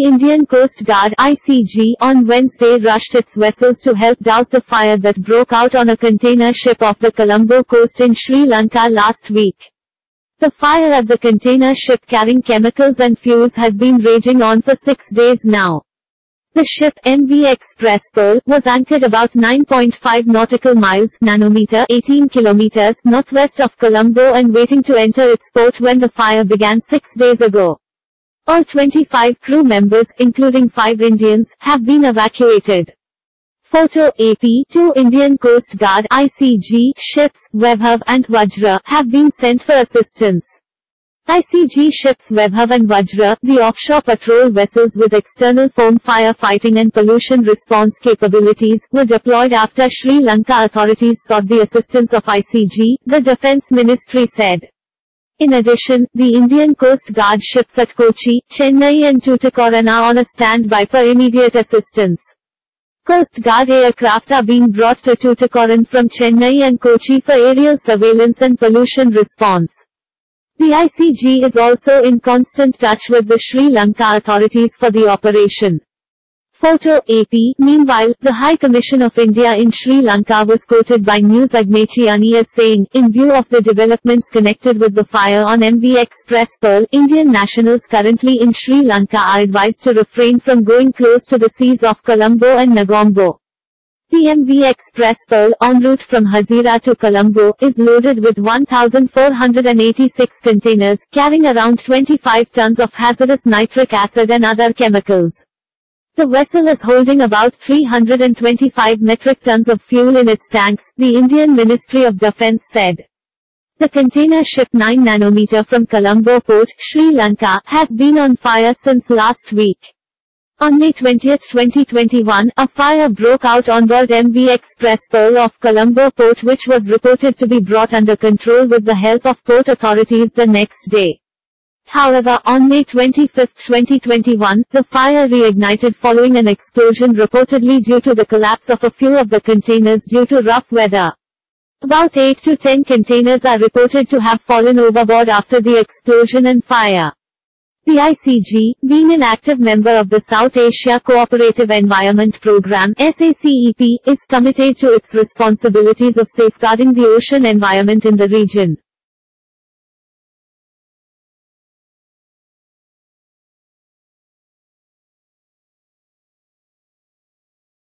The Indian Coast Guard ICG on Wednesday rushed its vessels to help douse the fire that broke out on a container ship off the Colombo coast in Sri Lanka last week. The fire at the container ship carrying chemicals and fuels has been raging on for six days now. The ship MV X-Press Pearl was anchored about 9.5 nautical miles nanometer 18 kilometers northwest of Colombo and waiting to enter its port when the fire began six days ago. All 25 crew members, including 5 Indians, have been evacuated. Photo AP, two Indian Coast Guard ICG ships, Vaibhav and Vajra, have been sent for assistance. ICG ships Vaibhav and Vajra, the offshore patrol vessels with external foam firefighting and pollution response capabilities, were deployed after Sri Lanka authorities sought the assistance of ICG, the Defence Ministry said. In addition, the Indian Coast Guard ships at Kochi, Chennai and Tuticorin are on a standby for immediate assistance. Coast Guard aircraft are being brought to Tuticorin from Chennai and Kochi for aerial surveillance and pollution response. The ICG is also in constant touch with the Sri Lanka authorities for the operation. Photo AP Meanwhile, the High Commission of India in Sri Lanka was quoted by News agency ANI as saying, in view of the developments connected with the fire on MV X-Press Pearl, Indian nationals currently in Sri Lanka are advised to refrain from going close to the seas of Colombo and Negombo. The MV X-Press Pearl, en route from Hazira to Colombo, is loaded with 1,486 containers, carrying around 25 tons of hazardous nitric acid and other chemicals. The vessel is holding about 325 metric tons of fuel in its tanks, the Indian Ministry of Defence said. The container ship 9 nanometer from Colombo port, Sri Lanka, has been on fire since last week. On May 20, 2021, a fire broke out on board MV X-Press Pearl of Colombo port which was reported to be brought under control with the help of port authorities the next day. However, on May 25, 2021, the fire reignited following an explosion reportedly due to the collapse of a few of the containers due to rough weather. About 8 to 10 containers are reported to have fallen overboard after the explosion and fire. The ICG, being an active member of the South Asia Cooperative Environment Programme SACEP, is committed to its responsibilities of safeguarding the ocean environment in the region.